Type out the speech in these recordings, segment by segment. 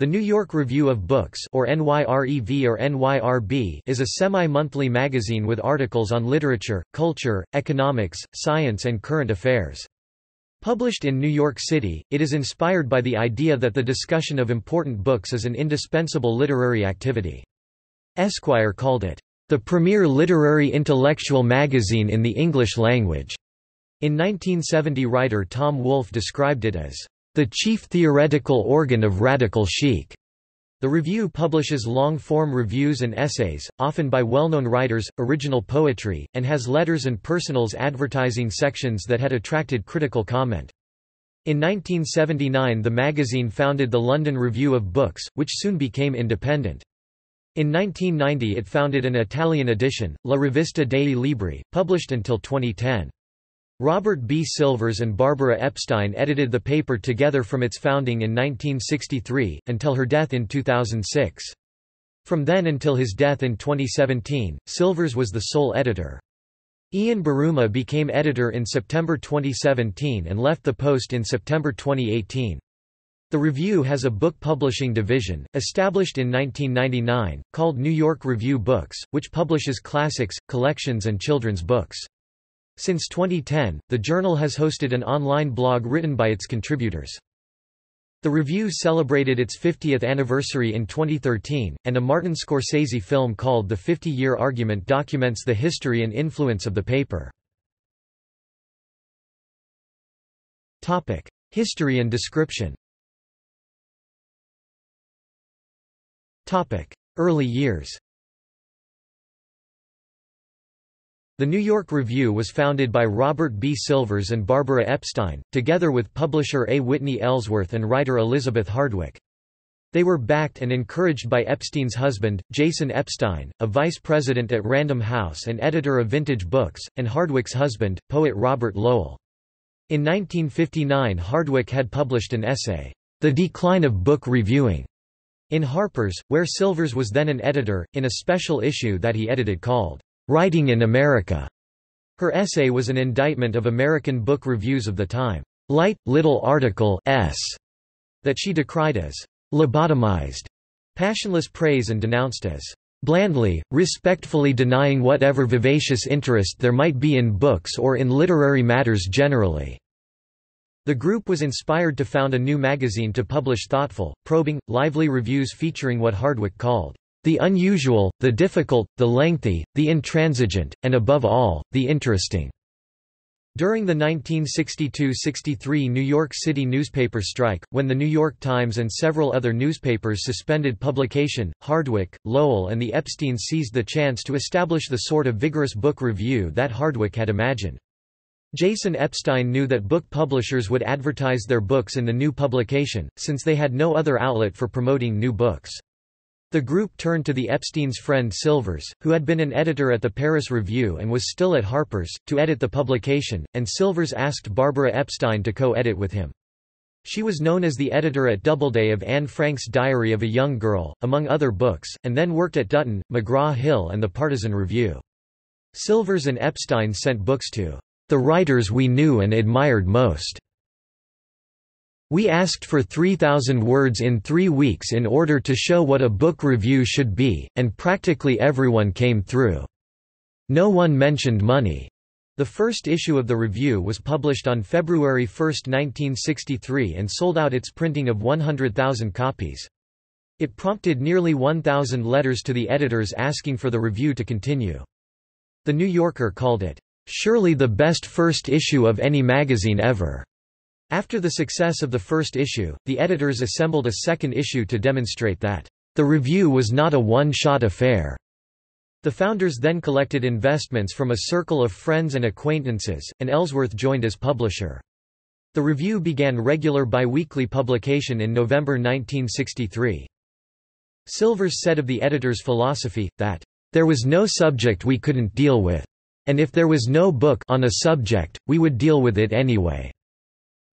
The New York Review of Books or NYREV or NYRB is a semi-monthly magazine with articles on literature, culture, economics, science and current affairs. Published in New York City, it is inspired by the idea that the discussion of important books is an indispensable literary activity. Esquire called it, "...the premier literary intellectual magazine in the English language." In 1970 writer Tom Wolfe described it as the chief theoretical organ of radical chic. The review publishes long-form reviews and essays, often by well-known writers, original poetry, and has letters and personals advertising sections that had attracted critical comment. In 1979 the magazine founded the London Review of Books, which soon became independent. In 1990 it founded an Italian edition, La Rivista dei Libri, published until 2010. Robert B. Silvers and Barbara Epstein edited the paper together from its founding in 1963, until her death in 2006. From then until his death in 2017, Silvers was the sole editor. Ian Buruma became editor in September 2017 and left the post in September 2018. The Review has a book publishing division, established in 1999, called New York Review Books, which publishes classics, collections and children's books. Since 2010, the journal has hosted an online blog written by its contributors. The review celebrated its 50th anniversary in 2013, and a Martin Scorsese film called The 50-Year Argument documents the history and influence of the paper. History and description Early years The New York Review was founded by Robert B. Silvers and Barbara Epstein, together with publisher A. Whitney Ellsworth and writer Elizabeth Hardwick. They were backed and encouraged by Epstein's husband, Jason Epstein, a vice president at Random House and editor of Vintage Books, and Hardwick's husband, poet Robert Lowell. In 1959 Hardwick had published an essay, The Decline of Book Reviewing, in Harper's, where Silvers was then an editor, in a special issue that he edited called, Writing in America. Her essay was an indictment of American book reviews of the time. Light, little article s that she decried as lobotomized, passionless praise and denounced as blandly, respectfully denying whatever vivacious interest there might be in books or in literary matters generally." The group was inspired to found a new magazine to publish thoughtful, probing, lively reviews featuring what Hardwick called the unusual, the difficult, the lengthy, the intransigent, and above all, the interesting. During the 1962–63 New York City newspaper strike, when the New York Times and several other newspapers suspended publication, Hardwick, Lowell and the Epstein seized the chance to establish the sort of vigorous book review that Hardwick had imagined. Jason Epstein knew that book publishers would advertise their books in the new publication, since they had no other outlet for promoting new books. The group turned to the Epstein's friend Silvers, who had been an editor at the Paris Review and was still at Harper's, to edit the publication, and Silvers asked Barbara Epstein to co-edit with him. She was known as the editor at Doubleday of Anne Frank's Diary of a Young Girl, among other books, and then worked at Dutton, McGraw-Hill and the Partisan Review. Silvers and Epstein sent books to the writers we knew and admired most. We asked for 3,000 words in three weeks in order to show what a book review should be, and practically everyone came through. No one mentioned money. The first issue of the review was published on February 1, 1963 and sold out its printing of 100,000 copies. It prompted nearly 1,000 letters to the editors asking for the review to continue. The New Yorker called it, "...surely the best first issue of any magazine ever." After the success of the first issue, the editors assembled a second issue to demonstrate that the review was not a one-shot affair. The founders then collected investments from a circle of friends and acquaintances, and Ellsworth joined as publisher. The review began regular bi-weekly publication in November 1963. Silvers said of the editor's philosophy, that, "...there was no subject we couldn't deal with. And if there was no book on a subject, we would deal with it anyway."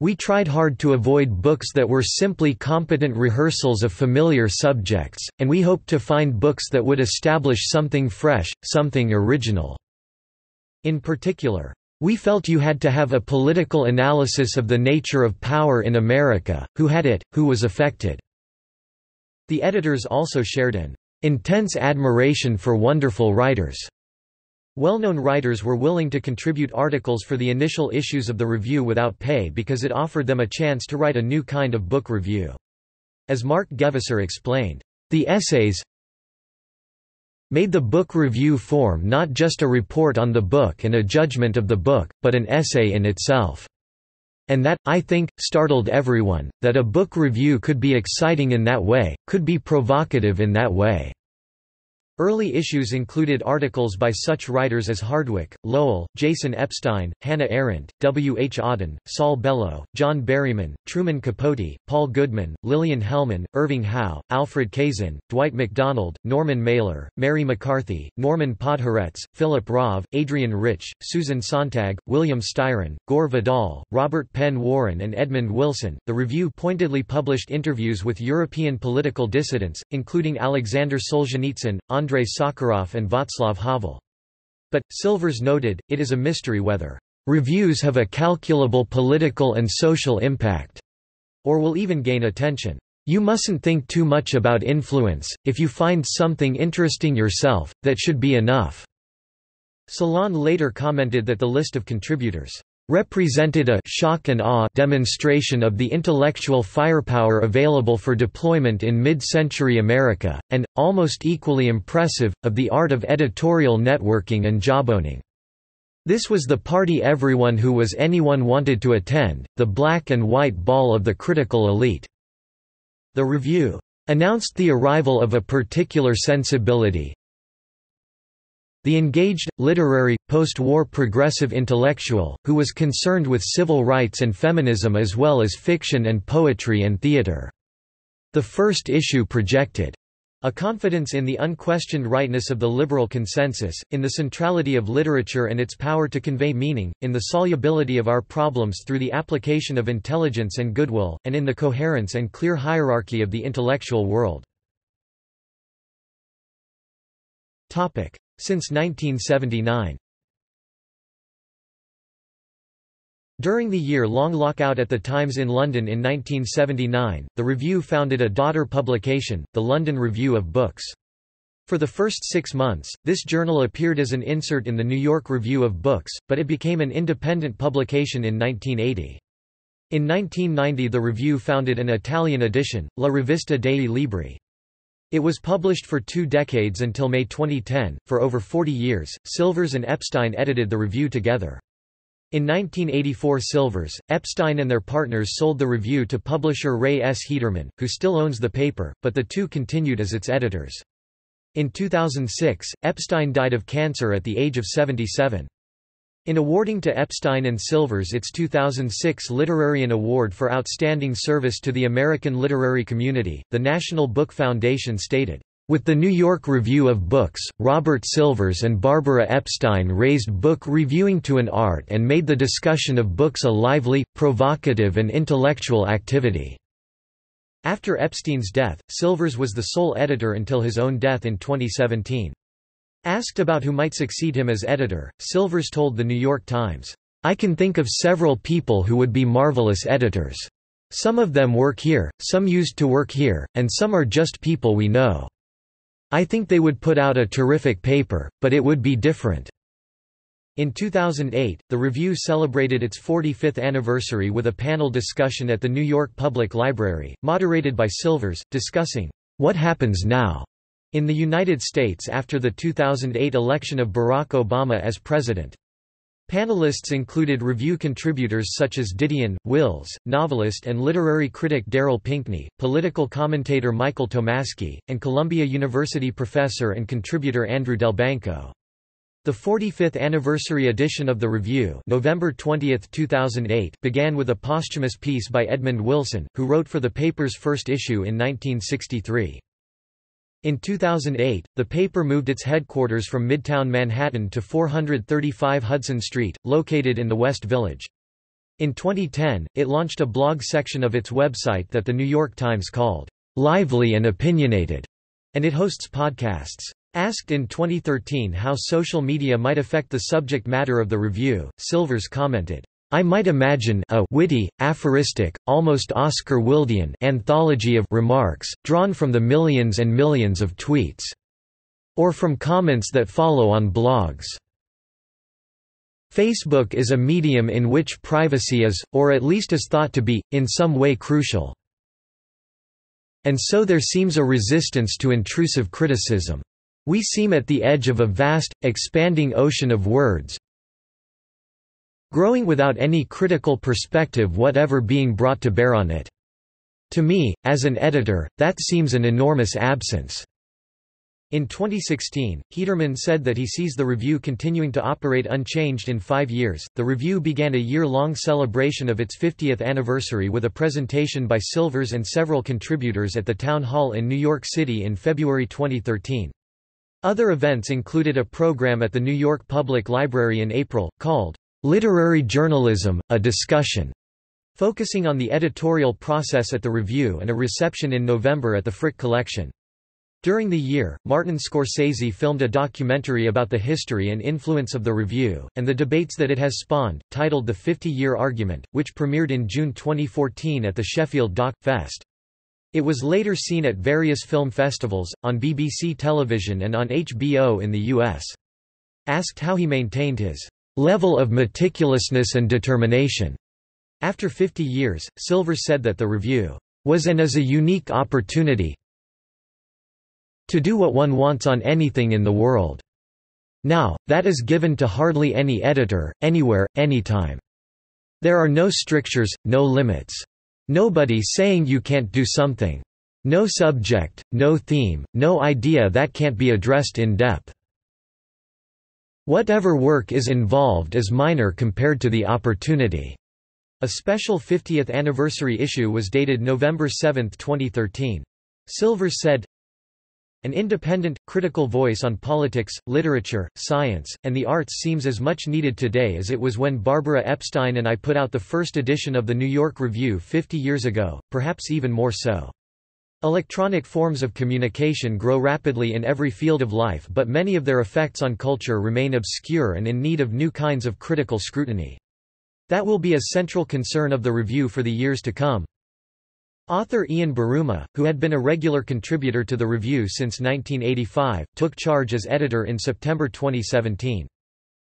We tried hard to avoid books that were simply competent rehearsals of familiar subjects, and we hoped to find books that would establish something fresh, something original. In particular, we felt you had to have a political analysis of the nature of power in America, who had it, who was affected. The editors also shared an intense admiration for wonderful writers. Well-known writers were willing to contribute articles for the initial issues of the review without pay because it offered them a chance to write a new kind of book review. As Mark Gevisser explained, the essays made the book review form not just a report on the book and a judgment of the book, but an essay in itself. And that, I think, startled everyone, that a book review could be exciting in that way, could be provocative in that way. Early issues included articles by such writers as Hardwick, Lowell, Jason Epstein, Hannah Arendt, W. H. Auden, Saul Bellow, John Berryman, Truman Capote, Paul Goodman, Lillian Hellman, Irving Howe, Alfred Kazin, Dwight MacDonald, Norman Mailer, Mary McCarthy, Norman Podhoretz, Philip Rahv, Adrienne Rich, Susan Sontag, William Styron, Gore Vidal, Robert Penn Warren and Edmund Wilson. The review pointedly published interviews with European political dissidents, including Alexander Solzhenitsyn, Andrei Andrei Sakharov and Václav Havel. But, Silvers noted, it is a mystery whether reviews have a calculable political and social impact, or will even gain attention. You mustn't think too much about influence, if you find something interesting yourself, that should be enough." Salon later commented that the list of contributors represented a shock and awe demonstration of the intellectual firepower available for deployment in mid-century America, and, almost equally impressive, of the art of editorial networking and jawboning. This was the party everyone who was anyone wanted to attend, the black and white ball of the critical elite. The review announced the arrival of a particular sensibility, the engaged, literary, post-war progressive intellectual, who was concerned with civil rights and feminism as well as fiction and poetry and theater. The first issue projected a confidence in the unquestioned rightness of the liberal consensus, in the centrality of literature and its power to convey meaning, in the solubility of our problems through the application of intelligence and goodwill, and in the coherence and clear hierarchy of the intellectual world. Since 1979 During the year-long lockout at the Times in London in 1979, the Review founded a daughter publication, the London Review of Books. For the first six months, this journal appeared as an insert in the New York Review of Books, but it became an independent publication in 1980. In 1990 the Review founded an Italian edition, La Rivista dei Libri. It was published for two decades until May 2010. For over 40 years, Silvers and Epstein edited the review together. In 1984 Silvers, Epstein and their partners sold the review to publisher Rea S. Hederman, who still owns the paper, but the two continued as its editors. In 2006, Epstein died of cancer at the age of 77. In awarding to Epstein and Silvers its 2006 Literarian Award for Outstanding Service to the American Literary Community, the National Book Foundation stated, with the New York Review of Books, Robert Silvers and Barbara Epstein raised book reviewing to an art and made the discussion of books a lively, provocative and intellectual activity." After Epstein's death, Silvers was the sole editor until his own death in 2017. Asked about who might succeed him as editor, Silvers told The New York Times, I can think of several people who would be marvelous editors. Some of them work here, some used to work here, and some are just people we know. I think they would put out a terrific paper, but it would be different. In 2008, the review celebrated its 45th anniversary with a panel discussion at the New York Public Library, moderated by Silvers, discussing, What Happens Now? In the United States after the 2008 election of Barack Obama as president. Panelists included review contributors such as Didion, Wills, novelist and literary critic Darryl Pinckney, political commentator Michael Tomasky, and Columbia University professor and contributor Andrew Delbanco. The 45th anniversary edition of the Review November 20, 2008 began with a posthumous piece by Edmund Wilson, who wrote for the paper's first issue in 1963. In 2008, the paper moved its headquarters from Midtown Manhattan to 435 Hudson Street, located in the West Village. In 2010, it launched a blog section of its website that the New York Times called, "...lively and opinionated", and it hosts podcasts. Asked in 2013 how social media might affect the subject matter of the review, Silvers commented, I might imagine a witty, aphoristic, almost Oscar Wildean anthology of remarks, drawn from the millions and millions of tweets. Or from comments that follow on blogs. Facebook is a medium in which privacy is, or at least is thought to be, in some way crucial. And so there seems a resistance to intrusive criticism. We seem at the edge of a vast, expanding ocean of words, growing without any critical perspective whatever being brought to bear on it. To me, as an editor, that seems an enormous absence. In 2016, Hederman said that he sees the review continuing to operate unchanged in five years. The review began a year long celebration of its 50th anniversary with a presentation by Silvers and several contributors at the Town Hall in New York City in February 2013. Other events included a program at the New York Public Library in April, called Literary Journalism, a Discussion, focusing on the editorial process at the review and a reception in November at the Frick Collection. During the year, Martin Scorsese filmed a documentary about the history and influence of the review, and the debates that it has spawned, titled The 50-Year Argument, which premiered in June 2014 at the Sheffield Doc Fest. It was later seen at various film festivals, on BBC television and on HBO in the US. Asked how he maintained his level of meticulousness and determination. After 50 years, Silver said that the review was and is a unique opportunity, to do what one wants on anything in the world. Now, that is given to hardly any editor, anywhere, anytime. There are no strictures, no limits. Nobody saying you can't do something. No subject, no theme, no idea that can't be addressed in depth. Whatever work is involved is minor compared to the opportunity. A special 50th anniversary issue was dated November 7, 2013. Silver said, an independent, critical voice on politics, literature, science, and the arts seems as much needed today as it was when Barbara Epstein and I put out the first edition of the New York Review 50 years ago, perhaps even more so. Electronic forms of communication grow rapidly in every field of life but many of their effects on culture remain obscure and in need of new kinds of critical scrutiny. That will be a central concern of the review for the years to come. Author Ian Buruma, who had been a regular contributor to the review since 1985, took charge as editor in September 2017.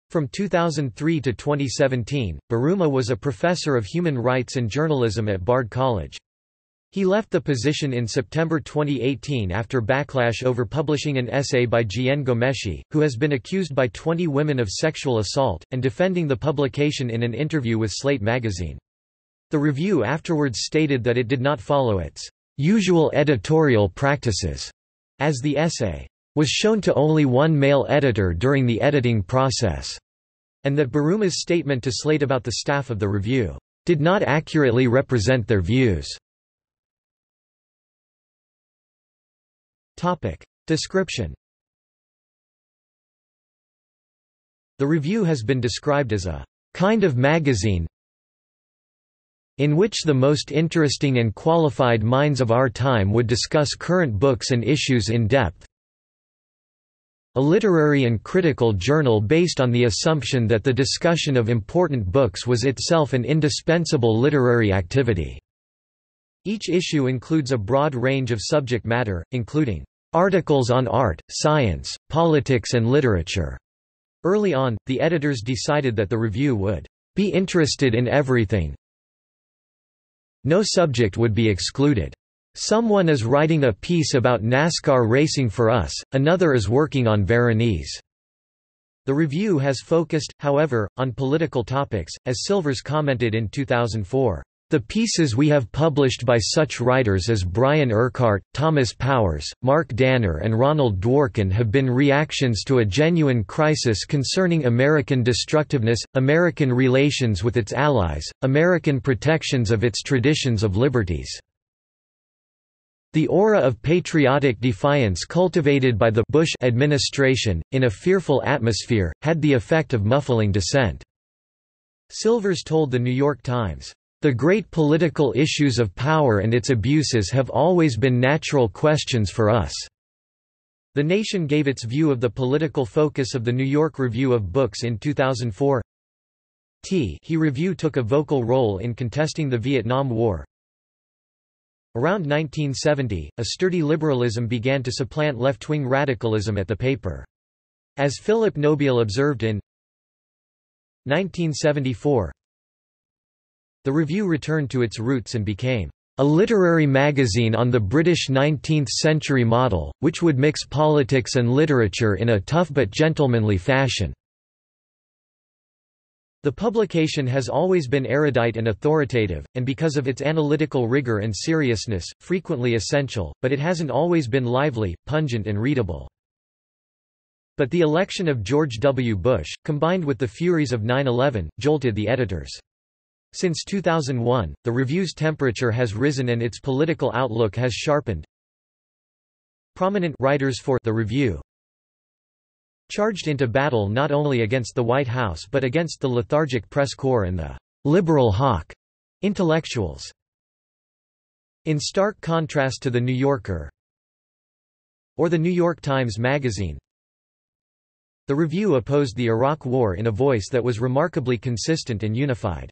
From 2003 to 2017, Buruma was a professor of human rights and journalism at Bard College. He left the position in September 2018 after backlash over publishing an essay by Jian Ghomeshi, who has been accused by 20 women of sexual assault, and defending the publication in an interview with Slate magazine. The review afterwards stated that it did not follow its usual editorial practices, as the essay was shown to only one male editor during the editing process, and that Buruma's statement to Slate about the staff of the review did not accurately represent their views. Topic. Description The review has been described as a kind of magazine in which the most interesting and qualified minds of our time would discuss current books and issues in depth. A literary and critical journal based on the assumption that the discussion of important books was itself an indispensable literary activity. Each issue includes a broad range of subject matter, including articles on art, science, politics and literature. Early on, the editors decided that the review would be interested in everything, no subject would be excluded. Someone is writing a piece about NASCAR racing for us, another is working on Veronese. The review has focused, however, on political topics, as Silvers commented in 2004. The pieces we have published by such writers as Brian Urquhart, Thomas Powers, Mark Danner and Ronald Dworkin have been reactions to a genuine crisis concerning American destructiveness, American relations with its allies, American protections of its traditions of liberties. The aura of patriotic defiance cultivated by the Bush administration, in a fearful atmosphere, had the effect of muffling dissent. Silvers told The New York Times, the great political issues of power and its abuses have always been natural questions for us. The Nation gave its view of the political focus of the New York Review of Books in 2004. T he review took a vocal role in contesting the Vietnam War. Around 1970, a sturdy liberalism began to supplant left-wing radicalism at the paper. As Philip Nobile observed in 1974, the review returned to its roots and became a literary magazine on the British 19th-century model, which would mix politics and literature in a tough but gentlemanly fashion. The publication has always been erudite and authoritative, and because of its analytical rigor and seriousness, frequently essential, but it hasn't always been lively, pungent and readable. But the election of George W. Bush, combined with the furies of 9-11, jolted the editors. Since 2001, the review's temperature has risen and its political outlook has sharpened. Prominent writers for the review charged into battle not only against the White House but against the lethargic press corps and the liberal hawk intellectuals. In stark contrast to The New Yorker or The New York Times Magazine, the review opposed the Iraq War in a voice that was remarkably consistent and unified.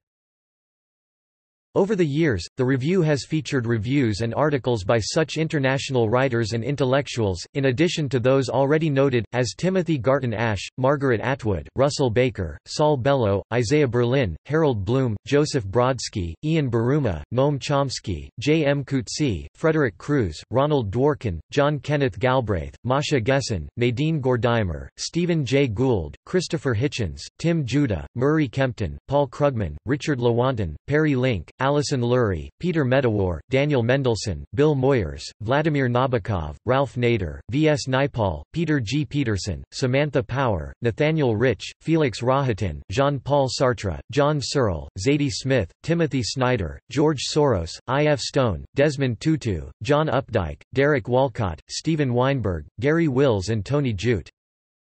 Over the years, the review has featured reviews and articles by such international writers and intellectuals, in addition to those already noted, as Timothy Garton Ash, Margaret Atwood, Russell Baker, Saul Bellow, Isaiah Berlin, Harold Bloom, Joseph Brodsky, Ian Buruma, Noam Chomsky, J. M. Coetzee, Frederick Crews, Ronald Dworkin, John Kenneth Galbraith, Masha Gessen, Nadine Gordimer, Stephen J. Gould, Christopher Hitchens, Tim Judah, Murray Kempton, Paul Krugman, Richard Lewontin, Perry Link, Alison Lurie, Peter Medawar, Daniel Mendelsohn, Bill Moyers, Vladimir Nabokov, Ralph Nader, V. S. Naipaul, Peter G. Peterson, Samantha Power, Nathaniel Rich, Felix Rohatyn, Jean-Paul Sartre, John Searle, Zadie Smith, Timothy Snyder, George Soros, I. F. Stone, Desmond Tutu, John Updike, Derek Walcott, Steven Weinberg, Garry Wills and Tony Judt.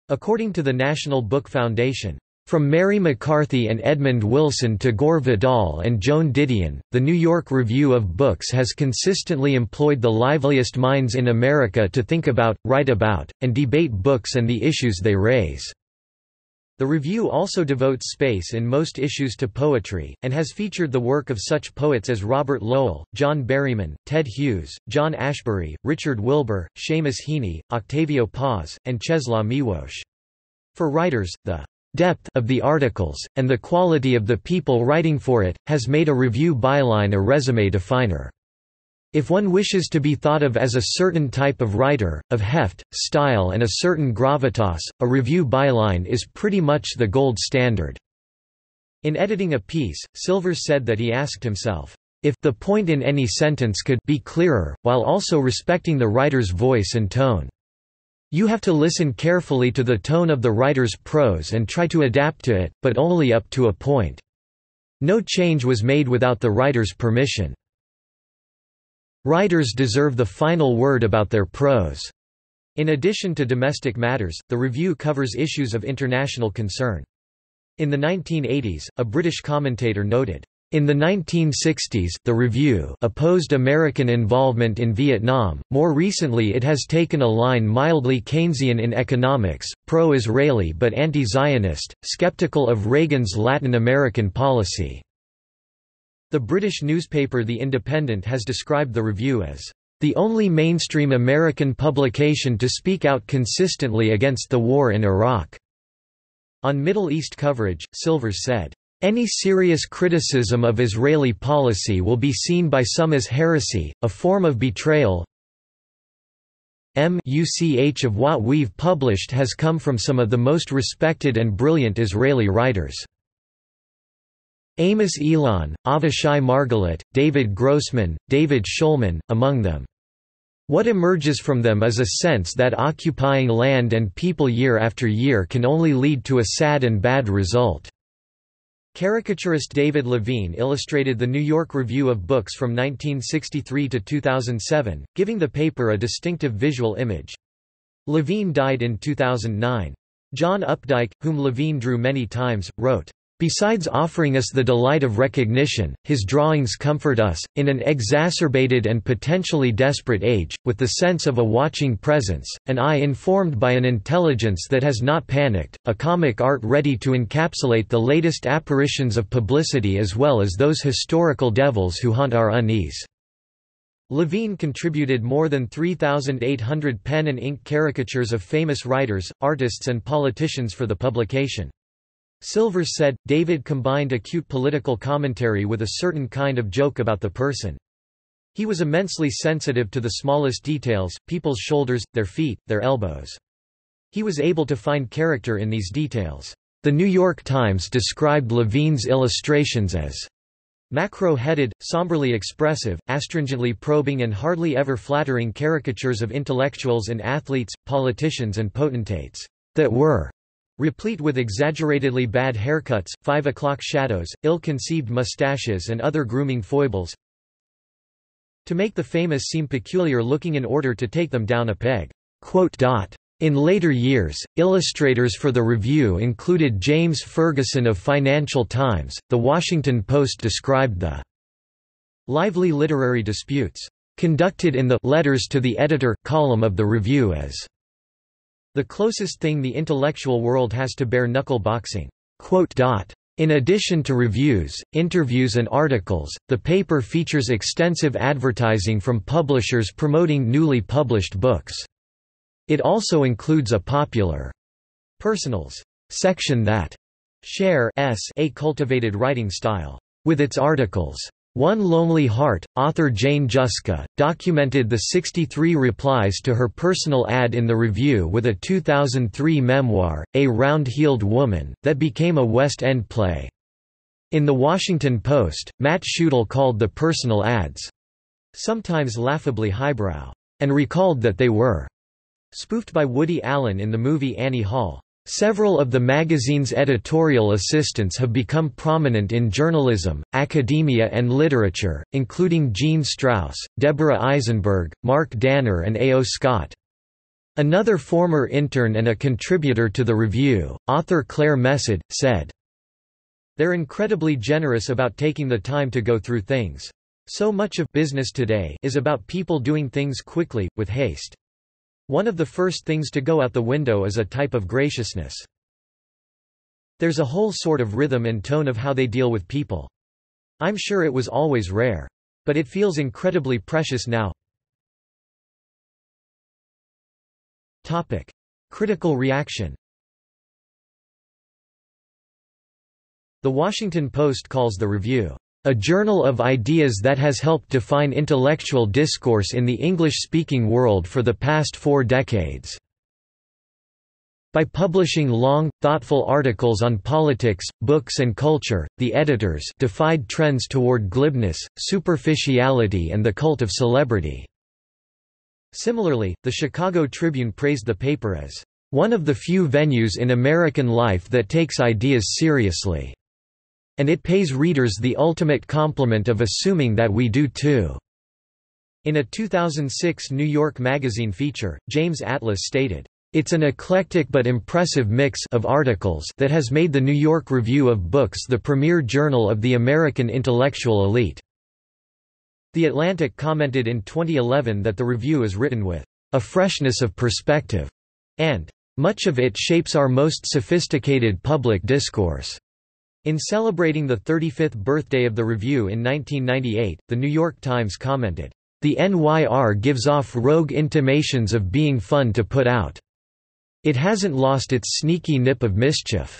According to the National Book Foundation, from Mary McCarthy and Edmund Wilson to Gore Vidal and Joan Didion, the New York Review of Books has consistently employed the liveliest minds in America to think about, write about, and debate books and the issues they raise. The review also devotes space in most issues to poetry, and has featured the work of such poets as Robert Lowell, John Berryman, Ted Hughes, John Ashbery, Richard Wilbur, Seamus Heaney, Octavio Paz, and Czeslaw Miłosz. For writers, the depth of the articles, and the quality of the people writing for it, has made a review byline a resume definer. If one wishes to be thought of as a certain type of writer, of heft, style and a certain gravitas, a review byline is pretty much the gold standard. In editing a piece, Silvers said that he asked himself, if the point in any sentence could be clearer, while also respecting the writer's voice and tone. You have to listen carefully to the tone of the writer's prose and try to adapt to it, but only up to a point. No change was made without the writer's permission. Writers deserve the final word about their prose. In addition to domestic matters, the review covers issues of international concern. In the 1980s, a British commentator noted, in the 1960s, the Review opposed American involvement in Vietnam. More recently, it has taken a line mildly Keynesian in economics, pro-Israeli but anti-Zionist, skeptical of Reagan's Latin American policy. The British newspaper The Independent has described the Review as the only mainstream American publication to speak out consistently against the war in Iraq. On Middle East coverage, Silvers said, any serious criticism of Israeli policy will be seen by some as heresy, a form of betrayal. M.U.C.H. of what we've published has come from some of the most respected and brilliant Israeli writers. Amos Elon, Avishai Margalit, David Grossman, David Shulman, among them. What emerges from them is a sense that occupying land and people year after year can only lead to a sad and bad result. Caricaturist David Levine illustrated the New York Review of Books from 1963 to 2007, giving the paper a distinctive visual image. Levine died in 2009. John Updike, whom Levine drew many times, wrote, Besides offering us the delight of recognition, his drawings comfort us, in an exacerbated and potentially desperate age, with the sense of a watching presence, an eye informed by an intelligence that has not panicked, a comic art ready to encapsulate the latest apparitions of publicity as well as those historical devils who haunt our unease. Levine contributed more than 3,800 pen and ink caricatures of famous writers, artists and politicians for the publication. Silvers said, David combined acute political commentary with a certain kind of joke about the person. He was immensely sensitive to the smallest details, people's shoulders, their feet, their elbows. He was able to find character in these details. The New York Times described Levine's illustrations as macro-headed, somberly expressive, astringently probing and hardly ever flattering caricatures of intellectuals and athletes, politicians and potentates that were Replete with exaggeratedly bad haircuts, five o'clock shadows, ill-conceived mustaches and other grooming foibles to make the famous seem peculiar looking in order to take them down a peg. In later years, illustrators for the review included James Ferguson of Financial Times. The Washington Post described the lively literary disputes conducted in the letters to the editor column of the review as the closest thing the intellectual world has to bare knuckle boxing. In addition to reviews, interviews and articles, the paper features extensive advertising from publishers promoting newly published books. It also includes a popular personals section that share a cultivated writing style with its articles. One Lonely Heart, author Jane Juska, documented the 63 replies to her personal ad in the review with a 2003 memoir, A Round-Heeled Woman, that became a West End play. In The Washington Post, Matt Schudel called the personal ads, sometimes laughably highbrow, and recalled that they were spoofed by Woody Allen in the movie Annie Hall. Several of the magazine's editorial assistants have become prominent in journalism, academia and literature, including Jean Strouse, Deborah Eisenberg, Mark Danner and A. O. Scott. Another former intern and a contributor to the review, author Claire Messud, said, They're incredibly generous about taking the time to go through things. So much of business today is about people doing things quickly, with haste. One of the first things to go out the window is a type of graciousness. There's a whole sort of rhythm and tone of how they deal with people. I'm sure it was always rare. But it feels incredibly precious now. Topic. Critical reaction The Washington Post calls the review a journal of ideas that has helped define intellectual discourse in the English-speaking world for the past four decades. By publishing long, thoughtful articles on politics, books and culture, the editors defied trends toward glibness, superficiality and the cult of celebrity. Similarly, the Chicago Tribune praised the paper as one of the few venues in American life that takes ideas seriously. And it pays readers the ultimate compliment of assuming that we do too." In a 2006 New York Magazine feature, James Atlas stated, "...it's an eclectic but impressive mix of articles that has made the New York Review of Books the premier journal of the American intellectual elite." The Atlantic commented in 2011 that the review is written with a freshness of perspective, and much of it shapes our most sophisticated public discourse. In celebrating the 35th birthday of the review in 1998, The New York Times commented, "...the NYR gives off rogue intimations of being fun to put out. It hasn't lost its sneaky nip of mischief."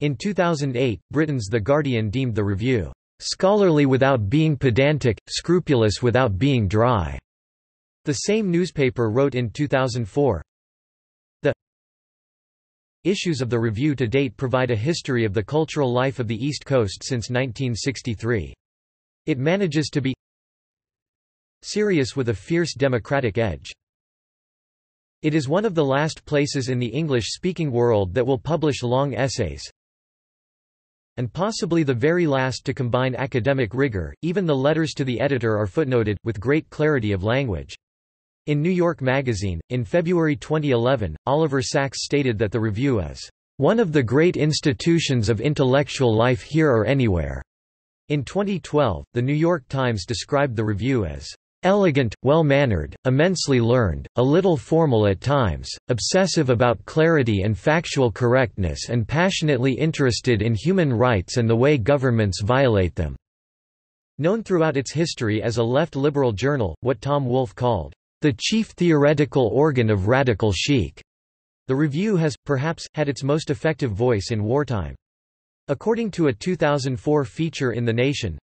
In 2008, Britain's The Guardian deemed the review, "...scholarly without being pedantic, scrupulous without being dry." The same newspaper wrote in 2004, Issues of the review to date provide a history of the cultural life of the East Coast since 1963. It manages to be serious with a fierce democratic edge. It is one of the last places in the English-speaking world that will publish long essays, and possibly the very last to combine academic rigor, even the letters to the editor are footnoted, with great clarity of language. In New York Magazine, in February 2011, Oliver Sacks stated that the review is one of the great institutions of intellectual life here or anywhere. In 2012, The New York Times described the review as elegant, well-mannered, immensely learned, a little formal at times, obsessive about clarity and factual correctness and passionately interested in human rights and the way governments violate them." Known throughout its history as a left-liberal journal, what Tom Wolfe called, "...the chief theoretical organ of radical chic." The review has, perhaps, had its most effective voice in wartime. According to a 2004 feature in The Nation,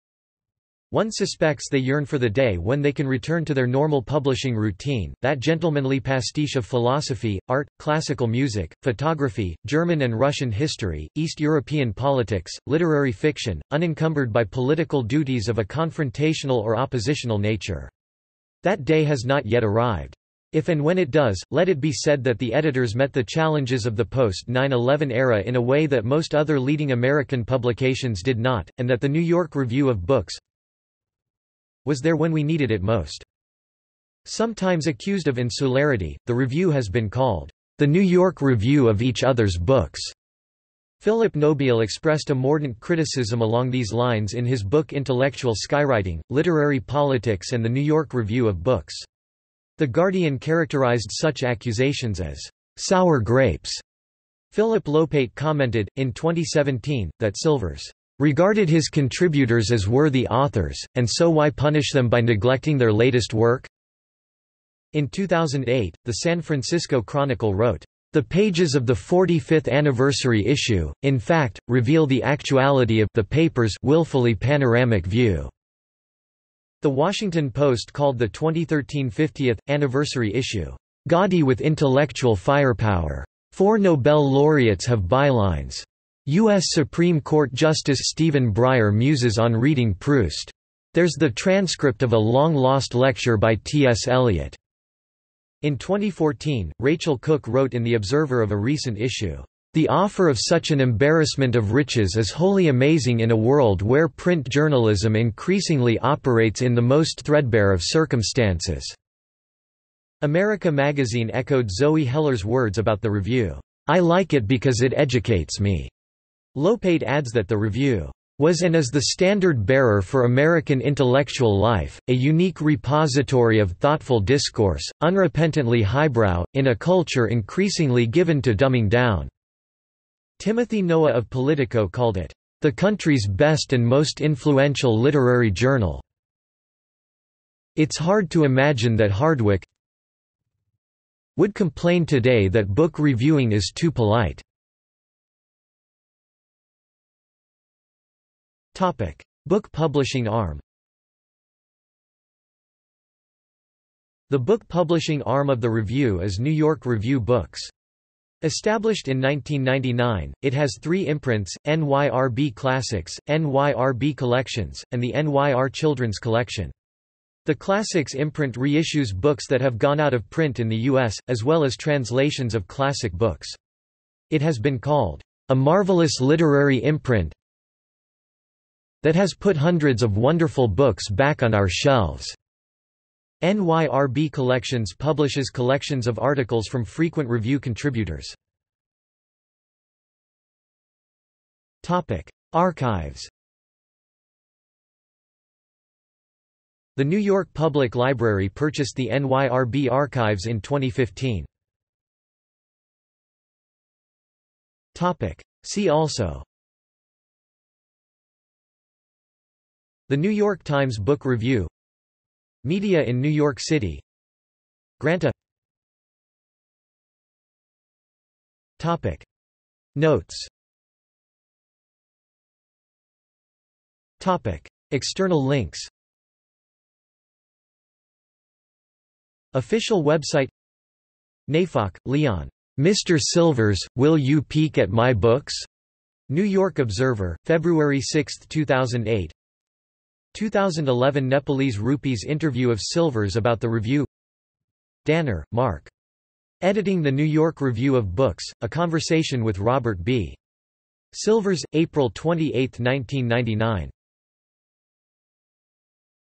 one suspects they yearn for the day when they can return to their normal publishing routine, that gentlemanly pastiche of philosophy, art, classical music, photography, German and Russian history, East European politics, literary fiction, unencumbered by political duties of a confrontational or oppositional nature. That day has not yet arrived. If and when it does, let it be said that the editors met the challenges of the post-9-11 era in a way that most other leading American publications did not, and that the New York Review of Books was there when we needed it most. Sometimes accused of insularity, the review has been called the New York Review of each other's books. Philip Nobile expressed a mordant criticism along these lines in his book Intellectual Skywriting, Literary Politics and the New York Review of Books. The Guardian characterized such accusations as sour grapes. Philip Lopate commented, in 2017, that Silvers regarded his contributors as worthy authors, and so why punish them by neglecting their latest work? In 2008, the San Francisco Chronicle wrote, the pages of the 45th anniversary issue, in fact, reveal the actuality of the paper's willfully panoramic view. The Washington Post called the 2013 50th, anniversary issue, "...gaudy with intellectual firepower. Four Nobel laureates have bylines. U.S. Supreme Court Justice Stephen Breyer muses on reading Proust. There's the transcript of a long-lost lecture by T.S. Eliot." In 2014, Rachel Cooke wrote in The Observer of a recent issue, the offer of such an embarrassment of riches is wholly amazing in a world where print journalism increasingly operates in the most threadbare of circumstances." America magazine echoed Zoe Heller's words about the review, "'I like it because it educates me'." Lopate adds that the review was and is the standard bearer for American intellectual life, a unique repository of thoughtful discourse, unrepentantly highbrow, in a culture increasingly given to dumbing down. Timothy Noah of Politico called it, "...the country's best and most influential literary journal." It's hard to imagine that Hardwick would complain today that book reviewing is too polite. Book publishing arm The book publishing arm of the review is New York Review Books. Established in 1999, it has three imprints, NYRB Classics, NYRB Collections, and the NYR Children's Collection. The Classics imprint reissues books that have gone out of print in the U.S., as well as translations of classic books. It has been called, "...a marvelous literary imprint that has put hundreds of wonderful books back on our shelves." NYRB Collections publishes collections of articles from frequent review contributors. Archives The New York Public Library purchased the NYRB archives in 2015. See also The New York Times Book Review. Media in New York City. Granta. Topic. Notes. Topic. External links. Official website. Neyfakh, Leon. Mr. Silvers, will you peek at my books? New York Observer, February 6, 2008 2011 Nepalese Rupees interview of Silvers about the review Danner, Mark. Editing the New York Review of Books, a conversation with Robert B. Silvers, April 28, 1999.